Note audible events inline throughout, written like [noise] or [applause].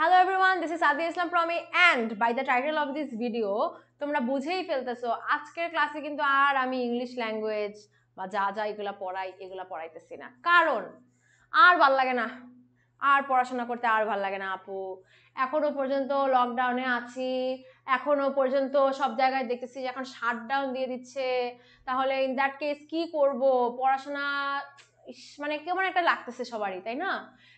Hello everyone this is Sadi Islam Promi and by the title of this video তোমরা বুঝেই ফেলতেছো, আজকের ক্লাসে কিন্তু আর আমি ইংলিশ ল্যাঙ্গুয়েজ বা যা যা এগুলা পড়াই, এগুলা পড়াইতেছি না। কারণ, আর ভালো লাগে না। আর পড়াশোনা করতে আর ভালো লাগে না, আপু। এখনও পর্যন্ত লকডাউনে আছি। এখনও পর্যন্ত সব জায়গায় দেখতেছি যে এখন শাটডাউন দিয়ে দিচ্ছে। তাহলে ইন দ্যাট কেস কি করব? পড়াশোনা মানে কেমন একটা লাগতেছে সবারই, তাই না?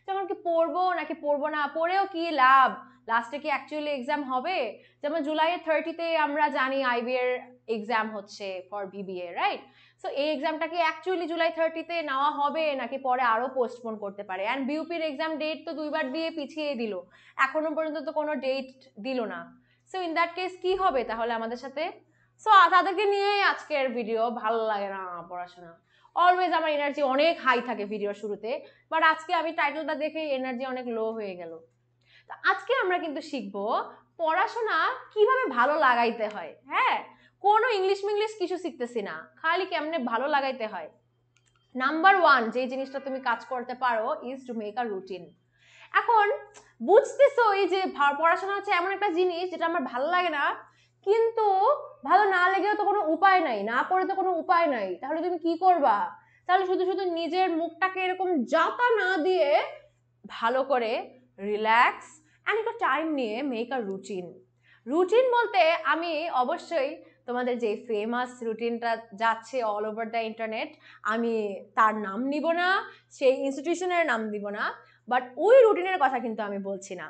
তখন কি পড়ব নাকি পড়ব না, পড়েও কি লাভ? লাস্টে কি অ্যাকচুয়ালি এক্সাম হবে? যেমন জুলাইয়ের থার্টিতে আমরা জানি আইবি এর এক্সাম হচ্ছে ফর বিবিএ রাইট সো এই এক্সামটা কি অ্যাকচুয়ালি জুলাই থার্টিতে নেওয়া হবে নাকি পরে আরও পোস্টপোন করতে পারে? অ্যান্ড বিউপির এক্সাম ডেট তো দুইবার দিয়ে পিছিয়ে দিল। এখনও পর্যন্ত তো কোনো ডেট দিল না। সো ইন দ্যাট কেস কি হবে তাহলে আমাদের সাথে? সো তাদেরকে নিয়েই আজকের ভিডিও ভালো লাগে না পড়াশোনা। অলওয়েজ আমার এনার্জি অনেক হাই থাকে ভিডিও শুরুতে বাট আজকে আমি টাইটেলটা দেখেই এনার্জি অনেক লো হয়ে গেল। তো আজকে আমরা কিন্তু শিখব পড়াশোনা কীভাবে ভালো লাগাইতে হয় হ্যাঁ? কোনো ইংলিশ মিংলিশ কিছু শিখতেছি না, খালি কেমনে ভালো লাগাইতে হয়। নাম্বার ওয়ান যে জিনিসটা তুমি কাজ করতে পারো is to make a routine এখন বুঝতেছো এই যে পড়াশোনা হচ্ছে এমন একটা জিনিস যেটা আমার ভালো লাগে না, কিন্তু ভালো না লেগেও তো কোনো উপায় নাই, না পড়ে তো কোনো উপায় নাই। তাহলে তুমি কি করবা? তাহলে শুধু শুধু নিজের মুখটাকে এরকম যাতা না দিয়ে ভালো করে রিল্যাক্স অ্যান্ড একটু টাইম নিয়ে মেক আ রুটিন রুটিন বলতে আমি অবশ্যই তোমাদের যে ফেমাস রুটিনটা যাচ্ছে অল ওভার দ্য ইন্টারনেট আমি তার নাম নিব না, সেই ইনস্টিটিউশনের নাম দিব না বাট ওই রুটিনের কথা কিন্তু আমি বলছি না।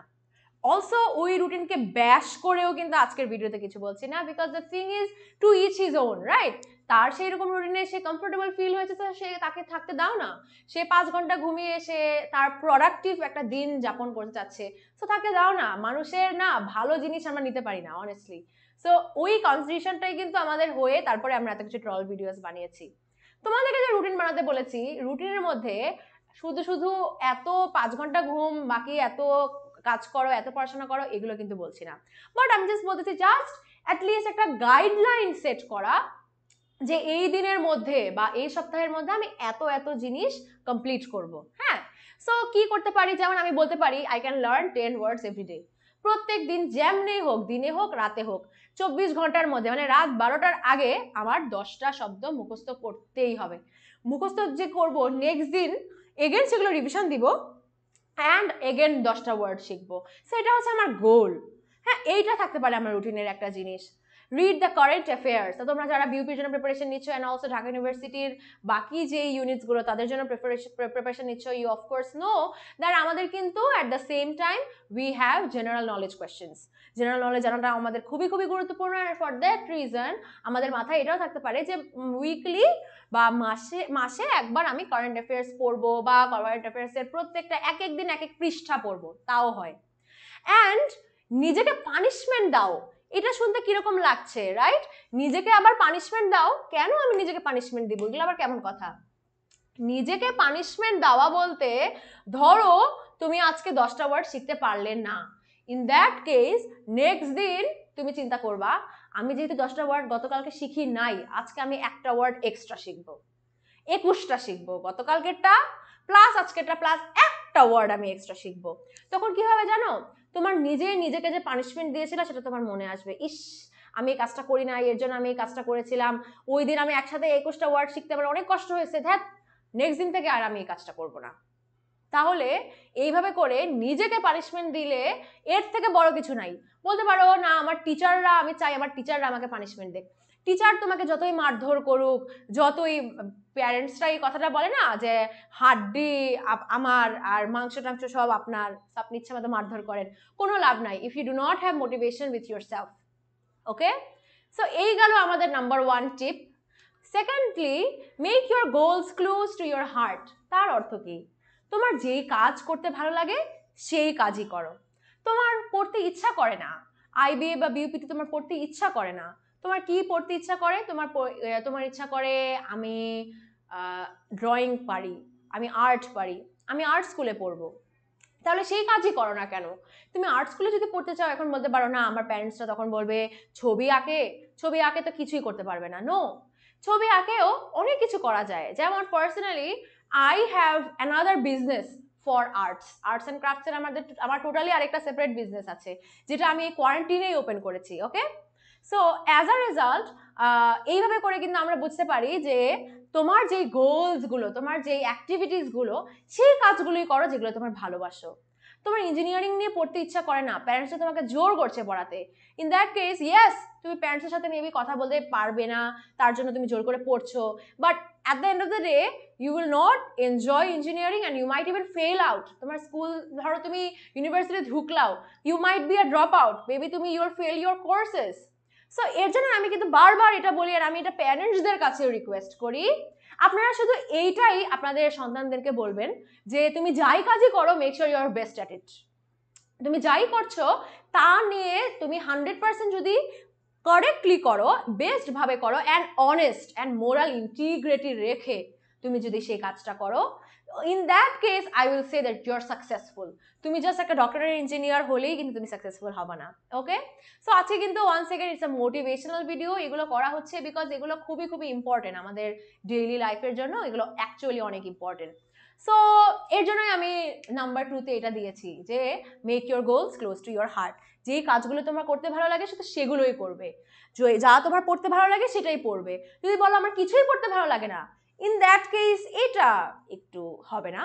অলসো ওই রুটিনকে ব্যাশ করেও কিন্তু আজকের ভিডিওতে কিছু বলছি না because the thing is to each is own right তার সেই রকম রুটিনে সে কমফোর্টেবল ফিল হয়েছে, তো সে তাকে থাকতে দাও না। সে পাঁচ ঘণ্টা ঘুমিয়ে সে তার প্রোডাক্টিভ একটা দিন যাপন করতে চাচ্ছে, তো তাকে দাও না। মানুষের না ভালো জিনিস আমরা নিতে পারি না অনেস্টলি সো ওই কনসিডারেশনটাই কিন্তু আমাদের হয়ে তারপরে আমরা এত কিছু ট্রল ভিডিওস বানিয়েছি। তোমাদেরকে যে রুটিন বানাতে বলেছি রুটিনের মধ্যে শুধু শুধু এত পাঁচ ঘণ্টা ঘুম, বাকি এত কাজ করো, এত পড়াশোনা করো, এগুলো কিন্তু বলছি না। বাট আমি জাস্ট বলতেছি জাস্ট অ্যাটলিস্ট একটা গাইডলাইন সেট করা যে এই দিনের মধ্যে বা এই সপ্তাহের মধ্যে আমি এত এত জিনিস কমপ্লিট করব। হ্যাঁ? সো কি করতে পারি? যেমন আমি বলতে পারি I can learn ten words everyday প্রত্যেক দিন যেমনি হোক, দিনে হোক, রাতে হোক, চব্বিশ ঘণ্টার মধ্যে মানে রাত বারোটার আগে আমার দশটা শব্দ মুখস্থ করতেই হবে। মুখস্থ যে করব নেক্সট দিন এগেন সেগুলো রিভিশন দিব অ্যান্ড এগেন দশটা ওয়ার্ড শিখব। সেটা হচ্ছে আমার গোল হ্যাঁ এইটা থাকতে পারে আমার রুটিনের একটা জিনিস। রিড দ্য কারেন্ট অ্যাফেয়ার্স তো তোমরা যারা বিউপির জন্য প্রিপারেশন নিচ্ছ অ্যান্ড অলসো ঢাকা ইউনিভার্সিটির বাকি যে ইউনিটসগুলো তাদের জন্য প্রিপারেশন নিচ্ছ ইউ অফকোর্স নো দ্যাট আমাদের কিন্তু at the same time we have general knowledge questions general knowledge জানাটা আমাদের খুবই খুবই গুরুত্বপূর্ণ অ্যান্ড ফর দ্যাট রিজন আমাদের মাথায় এটাও থাকতে পারে যে উইকলি বা মাসে মাসে একবার আমি কারেন্ট অ্যাফেয়ার্স পড়ব বা কারেন্ট অ্যাফেয়ার্সের প্রত্যেকটা এক এক দিন এক এক পৃষ্ঠা পড়ব, তাও হয়। অ্যান্ড নিজেকে পানিশমেন্ট দাও। এটা শুনতে কীরকম লাগছে রাইট নিজেকে আবার পানিশমেন্ট দাও। কেন আমি নিজেকে পানিশমেন্ট দিব? এগুলো আবার কেমন কথা? নিজেকে পানিশমেন্ট দেওয়া বলতে ধরো তুমি আজকে দশটা ওয়ার্ড শিখতে পারলে না। ইন দ্যাট কেস নেক্সট দিন তুমি চিন্তা করবা, আমি যেহেতু দশটা ওয়ার্ড গতকালকে শিখি নাই, আজকে আমি একটা ওয়ার্ড এক্সট্রা শিখব। একুশটা শিখব গতকালকেরটা প্লাস আজকেরটা প্লাস একটা ওয়ার্ড আমি এক্সট্রা শিখব। তখন কি হবে জানো? তোমার নিজে নিজেকে যে পানিশমেন্ট দিয়েছিলে সেটা তোমার মনে আসবে। ইস, আমি এই কাজটা করি না এর জন্য আমি এই কাজটা করেছিলাম। ওই দিন আমি একসাথে একুশটা ওয়ার্ড শিখতে আমার অনেক কষ্ট হয়েছে। ধ্যাত নেক্সট দিন থেকে আর আমি এই কাজটা করব না। তাহলে এইভাবে করে নিজেকে পানিশমেন্ট দিলে এর থেকে বড় কিছু নাই। বলতে পারো, না, আমার টিচাররা আমি চাই আমার টিচাররা আমাকে পানিশমেন্ট দেখ। টিচার তোমাকে যতই মারধর করুক, যতই প্যারেন্টসরা এই কথাটা বলে না যে, হাড্ডি আমার আর মাংস টাংস সব আপনার আপনি ইচ্ছা মতো মারধর করেন। কোনো লাভ নাই। If you do not have motivation with yourself okay so এই গেল আমাদের number one tip secondly make your goals close to your heart তার অর্থ কি? তোমার যেই কাজ করতে ভালো লাগে, সেই কাজই করো। তোমার পড়তে ইচ্ছা করে না। আইবিএ বা বিউপিতে তোমার পড়তে ইচ্ছা করে না। তোমার কি পড়তে ইচ্ছা করে? তোমার তোমার ইচ্ছা করে আমি ড্রয়িং পারি, আমি আর্ট পারি, আমি আর্ট স্কুলে পড়ব। তাহলে সেই কাজই করো না কেন? তুমি আর্ট স্কুলে যদি পড়তে চাও, এখন বলতে পারো, না, আমার প্যারেন্টসরা তখন বলবে, ছবি আঁকে ছবি আঁকে তো কিছুই করতে পারবে না। নো ছবি আঁকেও অনেক কিছু করা যায়। যেমন personally I have another business for arts arts and ক্রাফটসের আমাদের, আমার টোটালি আরেকটা সেপারেট বিজনেস আছে, যেটা আমি কোয়ারেন্টিনেই ওপেন করেছি okay so as a result এইভাবে করে কিন্তু আমরা বুঝতে পারি যে তোমার যেই গোলসগুলো তোমার যেই অ্যাক্টিভিটিসগুলো সেই কাজগুলোই করো যেগুলো তোমার ভালোবাসো। তোমার ইঞ্জিনিয়ারিং নিয়ে পড়তে ইচ্ছা করে না প্যারেন্টসরা তোমাকে জোর করছে পড়াতে। ইন দ্যাট কেস ইয়েস তুমি প্যারেন্টসের সাথে মেবি কথা বলতে পারবে না, তার জন্য তুমি জোর করে পড়ছো। But at the end of the day you will not enjoy engineering and you might even fail out তোমার স্কুল ধরো তুমি university ঢুকলাও you might be a drop out maybe তুমি your fail your courses so এর জন্য আমি কিন্তু বারবার এটা বলি আর আমি এটা প্যারেন্টসদের কাছেও রিকোয়েস্ট করি। আপনারা শুধু এইটাই আপনাদের সন্তানদেরকে বলবেন যে, তুমি যাই কাজই করো make sure your best at it তুমি যাই করছ, তা নিয়ে তুমি হান্ড্রেড পার্সেন্ট যদি কারেক্টলি করো বেস্টভাবে করো and honest and moral integrity রেখে তুমি যদি সেই কাজটা করো in that case I will say that you are successful তুমি জাস্ট একটা ডক্টরের ইঞ্জিনিয়ার হলেই কিন্তু তুমি সাকসেসফুল হবে না ওকে সো আজকে কিন্তু one second it's a motivational video এগুলো করা হচ্ছে বিকজ এগুলো খুবই খুবই ইম্পর্টেন্ট আমাদের ডেইলি লাইফের জন্য, এগুলো অ্যাকচুয়ালি অনেক ইম্পর্টেন্ট সো এর জন্যই আমি নাম্বার টুতে এটা দিয়েছি যে make your goals close to your heart যেই কাজগুলো তোমার করতে ভালো লাগে শুধু সেগুলোই করবে। যা তোমার পড়তে ভালো লাগে সেটাই পড়বে। যদি বলো আমার কিছুই পড়তে ভালো লাগে না ইন দ্যাট কেস এটা একটু হবে না।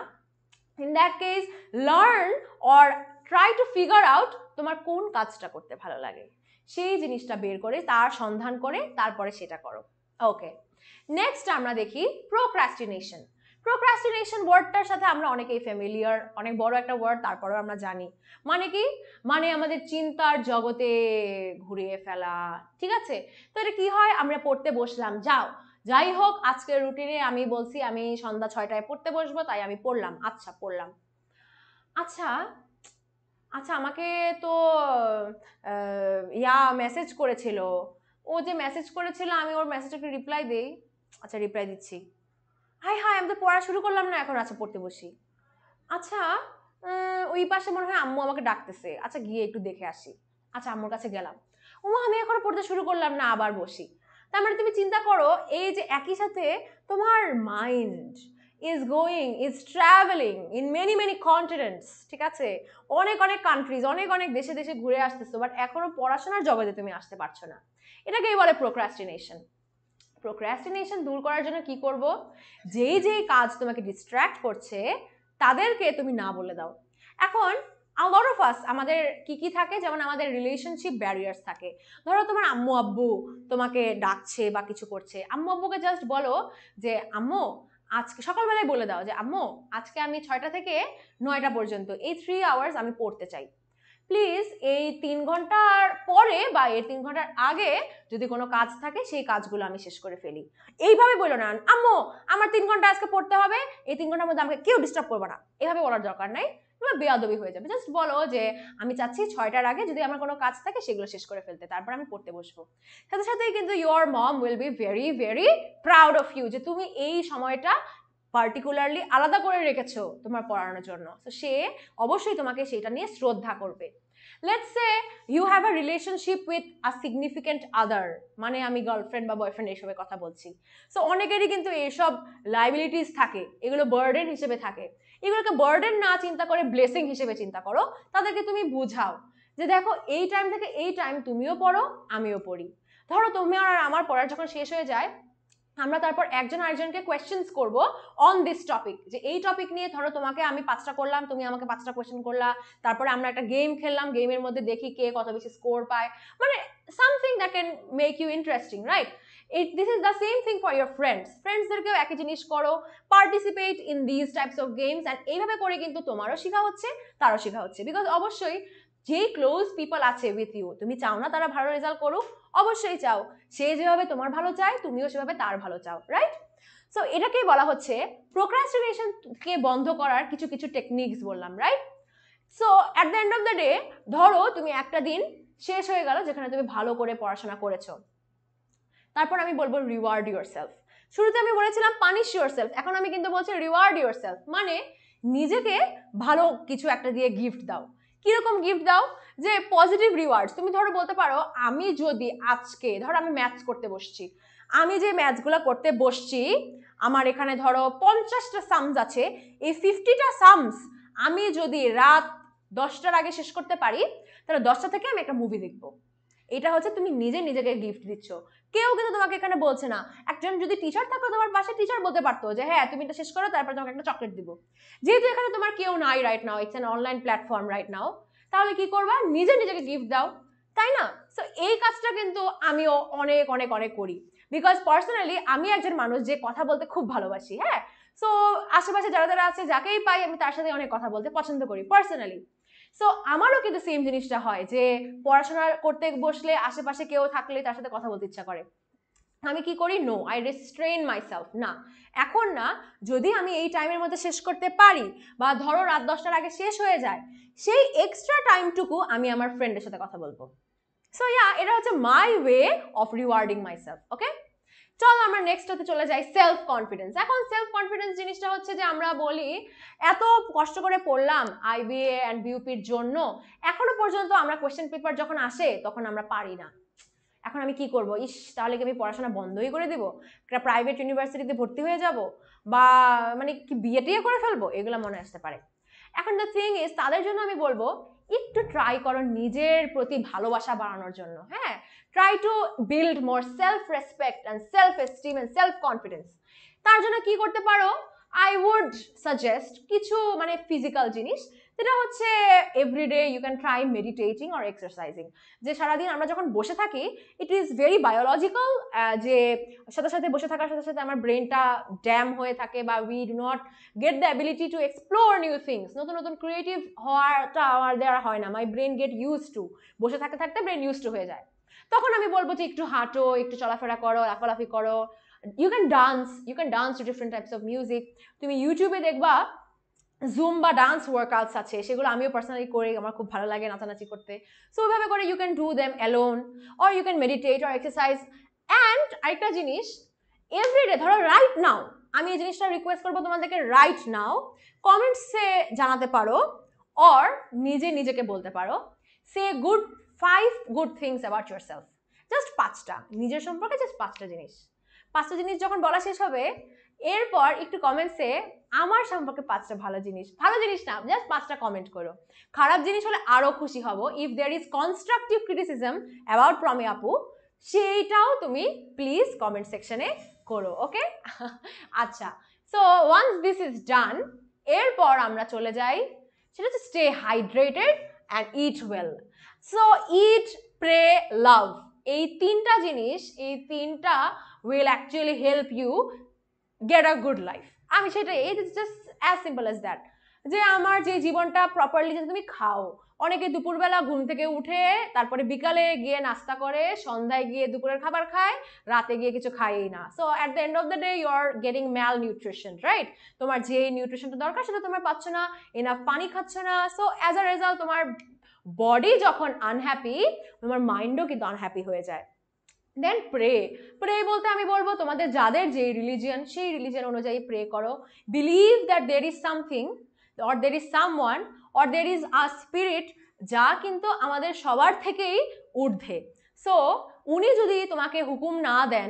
In that case learn or try to figure out তোমার কোন কাজটা করতে ভালো লাগে। সেই জিনিসটা বের করে, তার সন্ধান করে, তারপরে সেটা করো। ওকে নেক্সট আমরা দেখি প্রোক্রাস্টিনেশন প্রোক্রাস্টিনেশন ওয়ার্ডটার সাথে আমরা অনেকেই ফ্যামিলিয়ার অনেক বড় একটা ওয়ার্ড তারপরেও আমরা জানি। মানে কি? মানে আমাদের চিন্তার জগতে ঘুরিয়ে ফেলা। ঠিক আছে? তো এটা কি হয়? আমরা পড়তে বসলাম, যাও। যাই হোক আজকের রুটিনে আমি বলছি, আমি সন্ধ্যা ছয়টায় পড়তে বসবো, তাই আমি পড়লাম। আচ্ছা পড়লাম। আচ্ছা আচ্ছা আমাকে তো ইয়া মেসেজ করেছিল। ও যে মেসেজ করেছিল, আমি ওর মেসেজটাকে রিপ্লাই দিই। আচ্ছা রিপ্লাই দিচ্ছি। হাই হাই, আমি তো পড়া শুরু করলাম না, এখন আচ্ছা পড়তে বসি। আচ্ছা ওই পাশে মনে হয় আম্মু আমাকে ডাকতেছে। আচ্ছা গিয়ে একটু দেখে আসি। আচ্ছা আম্মুর কাছে গেলাম। ওমা আমি এখন পড়তে শুরু করলাম না, আবার বসি। তার মানে তুমি চিন্তা করো, এই যে একই সাথে তোমার mind is going is traveling in many many continents ঠিক আছে? অনেক অনেক কান্ট্রিজ অনেক অনেক দেশে দেশে ঘুরে আসতেছো বাট এখনও পড়াশোনার জগতে তুমি আসতে পারছ না। এটাকেই বলে প্রোক্রাস্টিনেশন প্রোক্রাস্টিনেশন দূর করার জন্য কি করব? যেই যেই কাজ তোমাকে ডিস্ট্র্যাক্ট করছে, তাদেরকে তুমি না বলে দাও। এখন লট অফ আস আমাদের কি কি থাকে? যেমন আমাদের রিলেশনশিপ ব্যারিয়ার্স থাকে। ধরো তোমার আম্মু, আব্বু তোমাকে ডাকছে বা কিছু করছে। আম্মু, আব্বুকে জাস্ট বলো যে, আম্মু, আজকে সকালবেলায় বলে দাও যে, আম্মু, আজকে আমি ছয়টা থেকে নয়টা পর্যন্ত, এই থ্রি আওয়ার্স আমি পড়তে চাই। প্লিজ এই তিন ঘণ্টার পরে বা এই তিন ঘণ্টার আগে যদি কোনো কাজ থাকে, সেই কাজগুলো আমি শেষ করে ফেলি। এইভাবে বলো না, আম্মু, আমার তিন ঘণ্টা আজকে পড়তে হবে, এই তিন ঘণ্টার মধ্যে আমাকে কেউ ডিস্টার্ব করবে না। এভাবে বলার দরকার নাই। বেয়াদবি হয়ে যাবে। জাস্ট বলো যে, আমি চাচ্ছি ছয়টার আগে যদি আমার কোনো কাজ থাকে সেগুলো শেষ করে ফেলতে, তারপর আমি পড়তে বসবো। সাথে সাথে কিন্তু your mom will be very very proud of you যে তুমি এই সময়টা পার্টিকুলারলি আলাদা করে রেখেছো তোমার পড়ানোর জন্য। তো সে অবশ্যই তোমাকে সেটা নিয়ে শ্রদ্ধা করবে। Let's say you have a relationship with a significant other মানে আমি গার্লফ্রেন্ড বা বয়ফ্রেন্ড এসবের কথা বলছি। সো অনেকেরই কিন্তু এইসব লাইবিলিটিস থাকে, এগুলো বার্ডেন হিসেবে থাকে। এগুলোকে বার্ডেন না চিন্তা করে ব্লেসিং হিসেবে চিন্তা করো। তাদেরকে তুমি বুঝাও যে দেখো, এই টাইম থেকে এই টাইম তুমিও পড়ো, আমিও পড়ি। ধরো তুমি আর আমার পড়ার যখন শেষ হয়ে যায় আমরা তারপর একজন আরেকজনকে কোয়েশ্চেন্স করব অন দিস টপিক যে এই টপিক নিয়ে ধরো তোমাকে আমি পাঁচটা করলাম, তুমি আমাকে পাঁচটা কোয়েশ্চেন করলা, তারপরে আমরা একটা গেম খেললাম গেমের মধ্যে দেখি কে কত বেশি স্কোর পায় মানে something that can make you interesting right it this is the same thing for your friends ফ্রেন্ডসদেরকেও একই জিনিস করো participate in this types of games and এইভাবে করে কিন্তু তোমারও শেখা হচ্ছে, তারও শেখা হচ্ছে। বিকজ অবশ্যই যেই ক্লোজ পিপল আছে উইথ ইউ তুমি চাও না তারা ভালো রেজাল্ট করুক, অবশ্যই চাও। সে যেভাবে তোমার ভালো চায়, তুমিও সেভাবে তার ভালো চাও রাইট সো এটাকেই বলা হচ্ছে প্রোক্রাস্টিনেশনকে বন্ধ করার কিছু কিছু টেকনিক্স বললাম right so at the end of the day ধরো তুমি একটা দিন শেষ হয়ে গেল যেখানে তুমি ভালো করে পড়াশোনা করেছ। তারপর আমি বলব রিওয়ার্ড ইউর সেলফ শুরুতে আমি বলেছিলাম পানিশ ইউর সেলফ এখন আমি কিন্তু বলছি রিওয়ার্ড ইউর সেলফ মানে নিজেকে ভালো কিছু একটা দিয়ে গিফট দাও। কীরকম গিফট দাও? যে পজিটিভ রিওয়ার্ডস তুমি ধরো বলতে পারো, আমি যদি আজকে, ধরো আমি ম্যাথস করতে বসছি। আমি যে ম্যাথসগুলো করতে বসছি, আমার এখানে ধরো পঞ্চাশটা সামস আছে। এই ফিফটিটা সামস আমি যদি রাত দশটার আগে শেষ করতে পারি, তাহলে দশটা থেকে আমি একটা মুভি দেখব। এটা হচ্ছে তুমি নিজে নিজেকে গিফট দিচ্ছ। কেউ কিন্তু তোমাকে এখানে বলছে না। একজন যদি টিচার থাকতো, তোমার পাশে টিচার বলতে পারতো যে হ্যাঁ তুমি এটা শেষ করো, তারপর তোমাকে একটা চকলেট দিব। যেহেতু এখানে তোমার কেউ নাই right now it's an online platform right now তাহলে কি করবা? নিজে নিজেকে গিফট দাও, তাই না? সো এই কাজটা কিন্তু আমিও অনেক অনেক অনেক করি। বিকজ পার্সোনালি আমি একজন মানুষ যে কথা বলতে খুব ভালোবাসি হ্যাঁ? সো আশেপাশে যারা যারা আছে, যাকেই পাই, আমি তার সাথে অনেক কথা বলতে পছন্দ করি পার্সোনালি সো আমারও কিন্তু সেম জিনিসটা হয় যে পড়াশোনা করতে বসলে আশেপাশে কেউ থাকলে তার সাথে কথা বলতে ইচ্ছা করে। আমি কি করি? নো আই রেস্ট্রেন মাইসেলফ না। এখন না, যদি আমি এই টাইমের মধ্যে শেষ করতে পারি বা ধরো রাত দশটার আগে শেষ হয়ে যায়, সেই এক্সট্রা টাইমটুকু আমি আমার ফ্রেন্ডের সাথে কথা বলব। সো ইয়া এটা হচ্ছে my way of rewarding myself okay চলো আমরা নেক্সট হতে চলে যাই সেলফ কনফিডেন্স এখন সেলফ কনফিডেন্স জিনিসটা হচ্ছে যে আমরা বলি, এত কষ্ট করে পড়লাম আইবিএ অ্যান্ড বিউপির জন্য, এখনও পর্যন্ত আমরা কোয়েশ্চেন পেপার যখন আসে, তখন আমরা পারি না। এখন আমি কি করব? ইস, তাহলে কি আমি পড়াশোনা বন্ধই করে দেবো? একটা প্রাইভেট ইউনিভার্সিটিতে ভর্তি হয়ে যাব? বা মানে কি বিয়ে করে ফেলব? এগুলো মনে আসতে পারে। এখন দ্য থিং ইজ তাদের জন্য আমি বলব একটু ট্রাই করো নিজের প্রতি ভালোবাসা বাড়ানোর জন্য হ্যাঁ? Try to build more self respect and self esteem and self confidence তার জন্য কি করতে পারো? আই উড সাজেস্ট কিছু মানে ফিজিক্যাল জিনিস যেটা হচ্ছে everyday you can try meditating or exercising যে সারাদিন আমরা যখন বসে থাকি ইট ইজ ভেরি বায়োলজিক্যাল যে সাথে সাথে বসে থাকার সাথে সাথে আমার ব্রেনটা ড্যাম হয়ে থাকে বা we do not get the ability to explore new things নতুন নতুন ক্রিয়েটিভ হওয়াটা আমার দেওয়া হয় না। My brain get use to বসে থাকতে থাকতে ব্রেন ইউজ টু হয়ে যায়। তখন আমি বলব যে একটু হাঁটো, একটু চলাফেরা করো, লাফালাফি করো। You can dance you can dance to different types of music তুমি ইউটিউবে দেখবা জুম বা ডান্স ওয়ার্কআউটস আছে, সেগুলো আমিও পার্সোনালি করি, আমার খুব ভালো লাগে নাচানাচি করতে। সো ওইভাবে করে you can do them alone or you can meditate or exercise and আরেকটা জিনিস এভরিডে ধরো রাইট নাও আমি এই জিনিসটা রিকোয়েস্ট করব তোমাদেরকে রাইট নাও কমেন্টসে জানাতে পারো অর নিজে নিজেকে বলতে পারো say good five good things about yourself just পাঁচটা, নিজের সম্পর্কে জাস্ট পাঁচটা জিনিস। পাঁচটা জিনিস যখন বলা শেষ হবে এরপর একটু কমেন্টসে আমার সম্পর্কে পাঁচটা ভালো জিনিস। ভালো জিনিস না জাস্ট পাঁচটা কমেন্ট করো। খারাপ জিনিস হলে আরও খুশি হব। If there is constructive criticism about Promi আপু, সেইটাও তুমি প্লিজ কমেন্ট সেকশনে করো ওকে [laughs] আচ্ছা so once this is done এরপর আমরা চলে যাই। সেটা হচ্ছে stay hydrated and eat well so eat pray love এই তিনটা জিনিস, এই তিনটা will actually help you get a good life আমি সেটা it is just as simple as that যে আমার যে জীবনটা প্রপারলি যে তুমি খাও, অনেকে দুপুরবেলা ঘুম থেকে উঠে তারপরে বিকালে গিয়ে নাস্তা করে, সন্ধ্যায় গিয়ে দুপুরের খাবার খায়, রাতে গিয়ে কিছু খায়ই না। So at the end of the day you are getting malnutrition right তোমার যে নিউট্রিশনটা দরকার সেটা তোমার পাচ্ছ না এনাফ পানি খাচ্ছ না। সো অ্যাজ আ রেজাল্ট তোমার বডি যখন আনহ্যাপি তোমার মাইন্ডও কিন্তু আনহ্যাপি হয়ে যায়। দেন প্রে প্রে বলতে আমি বলব তোমাদের যাদের যেই রিলিজিয়ান সেই রিলিজিয়ান অনুযায়ী প্রে করো। Believe that there is something or there is someone or there is a spirit যা কিন্তু আমাদের সবার থেকেই ঊর্ধ্বে। সো উনি যদি তোমাকে হুকুম না দেন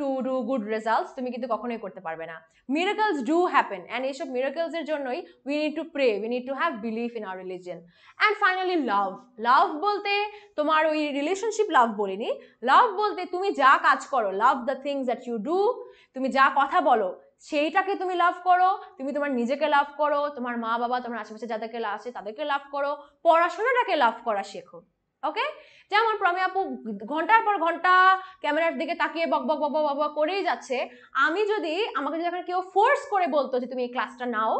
টু ডু গুড রেজাল্টস তুমি কিন্তু কখনোই করতে পারবে না। মিরাকলস ডু হ্যাপেন অ্যান্ড এইসব মিরাকলসের জন্যই we need to pray we need to have believe in our religion and finally love love বলতে তোমার ওই রিলেশনশিপ লাভ বলিনি। লাভ বলতে তুমি যা কাজ করো love the things that you do তুমি যা কথা বলো, সেইটাকে তুমি লাভ করো, তুমি তোমার নিজেকে লাভ করো, তোমার মা বাবা তোমার আশেপাশে যাদেরকে আছে তাদেরকে লাভ করো, পড়াশোনাটাকে লাভ করা শেখো। ওকে যেমন প্রমি আপু ঘণ্টার পর ঘণ্টা ক্যামেরার দিকে তাকিয়ে বক বক বক বক করেই যাচ্ছে। আমি যদি, আমাকে যদি এখন কেউ ফোর্স করে বলতো যে তুমি এই ক্লাসটা নাও,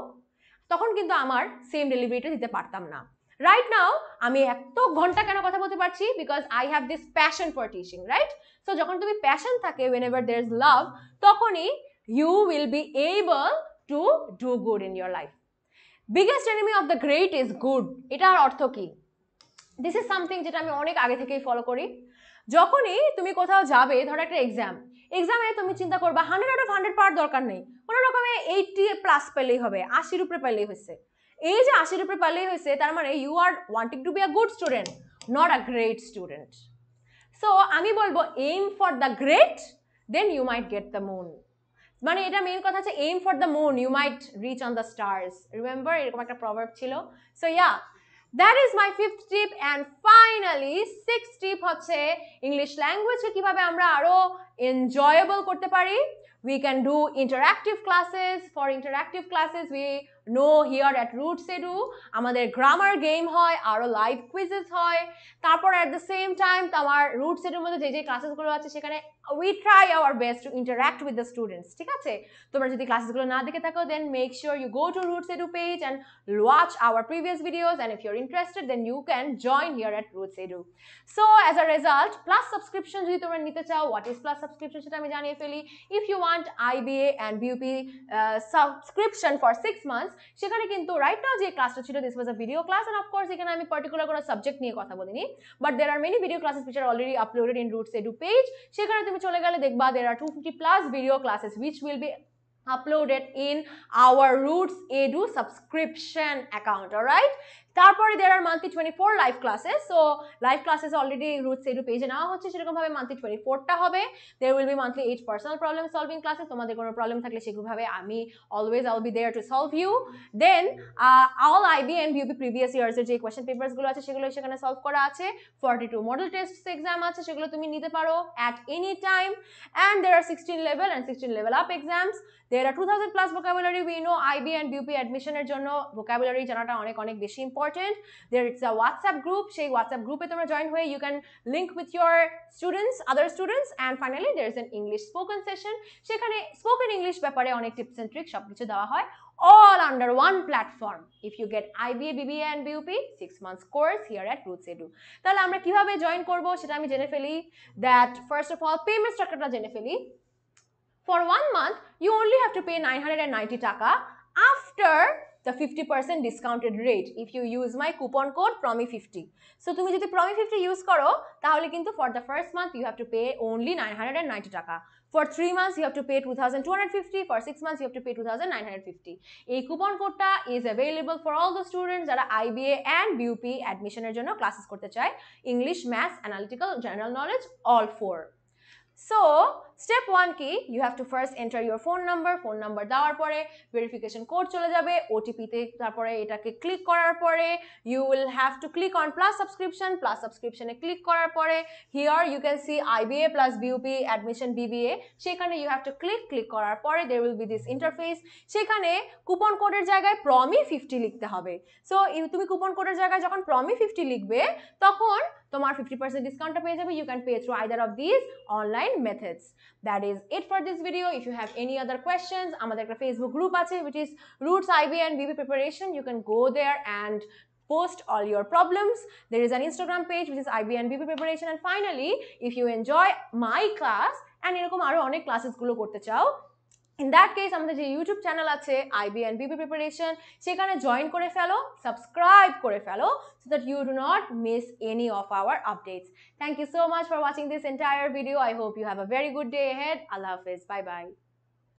তখন কিন্তু আমার সেম ডেলিভারিটা দিতে পারতাম না। রাইট নাও আমি এত ঘণ্টা কেন কথা বলতে পারছি? Because I have this passion for teaching right so যখন তুমি প্যাশন থাকে whenever there is love তখনই you will be able to do good in your life biggest enemy of the great is good এটার অর্থ কি? This is something যেটা আমি অনেক আগে থেকেই ফলো করি। যখনই তুমি কোথাও যাবে, ধরো একটা এক্সাম এক্সামে তুমি চিন্তা করবা হান্ড্রেড আউট অফ হান্ড্রেড পাওয়ার দরকার নেই। কোনো রকমে এইটটি প্লাস পেলেই হবে, আশির উপরে পেলেই হয়েছে। এই যে আশির উপরে পেলেই হয়েছে, তার মানে you are wanting to be a good student not a great student so আমি বলব aim for the great then you might get the moon মানে এটা মেইন কথা হচ্ছে aim for the moon you might reach on the stars remember এরকম একটা প্রভাব ছিল। So yeah that is my fifth tip and finally six tip হচ্ছে English ল্যাঙ্গুয়েজকে কীভাবে আমরা আরও এনজয়েবল করতে পারি? We can do interactive classes. For interactive classes, we know here at roots edu, আমাদের গ্রামার গেম হয়, আরও লাইভ কুইজেস হয়। তারপর অ্যাট দ্য সেম টাইম আমার রুটস এডুর মধ্যে যে যে ক্লাসেসগুলো আছে, সেখানে we try our best to interact with the students ঠিক আছে? তোমরা যদি ক্লাসেসগুলো না দেখে থাকো then make sure you go to Roots Edu page and watch our previous videos and if your interested then you can join here at Roots Edu so as a result plus subscription যদি তোমরা নিতে চাও what is plus subscription সেটা আমি জানিয়ে ফেলি। If you want IBA and BUP subscription for six months সেখানে কিন্তু রাইট নাও যে ক্লাসটা ছিল this was a video class and of course এখানে আমি পার্টিকুলার কোনো সাবজেক্ট নিয়ে কথা বলিনি but there are many video classes which are already uploaded in Roots Edu page, সেখানে তুমি চলে গেলে দেখবা there are 250 plus video classes which will be uploaded in our Roots Edu subscription account alright তারপরে there are monthly twenty four live classes so live classes already roots A পেজে নেওয়া হচ্ছে, সেরকমভাবে মান্থলি টোয়েন্টি ফোরটা হবে। There will be monthly eight personal problem solving ক্লাসে তোমাদের কোনো প্রবলেম থাকলে সেগুলোভাবে আমি always I'll be there to solve you then all I B M U B previous ইয়ার্সের যে কোয়েশ্চন পেপারসগুলো আছে, সেগুলো সেখানে সলভ করা আছে। Forty two model test exam আছে, সেগুলো তুমি নিতে পারো at any time and there are sixteen level and sixteen level up exams there are two thousand plus vocabulary I B and BUP অ্যাডমিশনের জন্য ভোকাবুলারি জানাটা অনেক অনেক বেশি important important there is a WhatsApp group সেই WhatsApp গ্রুপে তোমরা join হয়ে you can link with your students other students and finally there is an English spoken session সেখানে spoken English ব্যাপারে অনেক tips and tricks সবকিছু দেওয়া হয় all under one platform if you get IBA, BBA and BUP 6 months course here at Roots Edu তাহলে আমরা কীভাবে join করব সেটা আমি জেনে ফেলি that first of all payment structureটা জেনে ফেলি for one month you only have to pay 990 টাকা after the 50% discounted rate if you use my coupon code PROMI50 so তুমি যদি PROMI50 use করো তাহলে কিন্তু for the first month you have to pay only 990 টাকা for 3 months you have to pay 2250 for 6 months you have to pay 2950 এই coupon কোডটা is available for all the students যারা IBA and BUP এর জন্য classes করতে চায় English, Maths, Analytical, General Knowledge all four So, step 1 কি you have to first enter your phone number phone number দেওয়ার পরে verification code চলে যাবে OTP তে তারপরে এটাকে ক্লিক করার পরে will have to click on plus subscription plus subscription এ ক্লিক করার পরে here you can see IBA plus BUP admission BBA সেখানে you have to click click করার পরে there will be this interface সেখানে কুপন কোডের জায়গায় প্রমি 50 লিখতে হবে সো তুমি কুপন কোডের জায়গায় যখন প্রমি 50 লিখবে তখন তোমার 50% ডিসকাউন্টটা পেয়ে যাবে you can pay through either of this online methods that is it for this video if you have any other questions আমাদের একটা ফেসবুক গ্রুপ আছে which is Roots IB and BB preparation you can go there and post all your problems. There is an instagram page, which is ib and bb preparation. And finally, if you enjoy my class and এরকম আরও অনেক ক্লাসেসগুলো করতে চাও in that case আমাদের যে YouTube channel আছে IB and BB preparation সেখানে join করে ফেলো সাবস্ক্রাইব করে ফেলো so that you do not miss any of our updates thank you so much for watching this entire video I hope you have a very good day head আল্লাহ হাফিজ bye by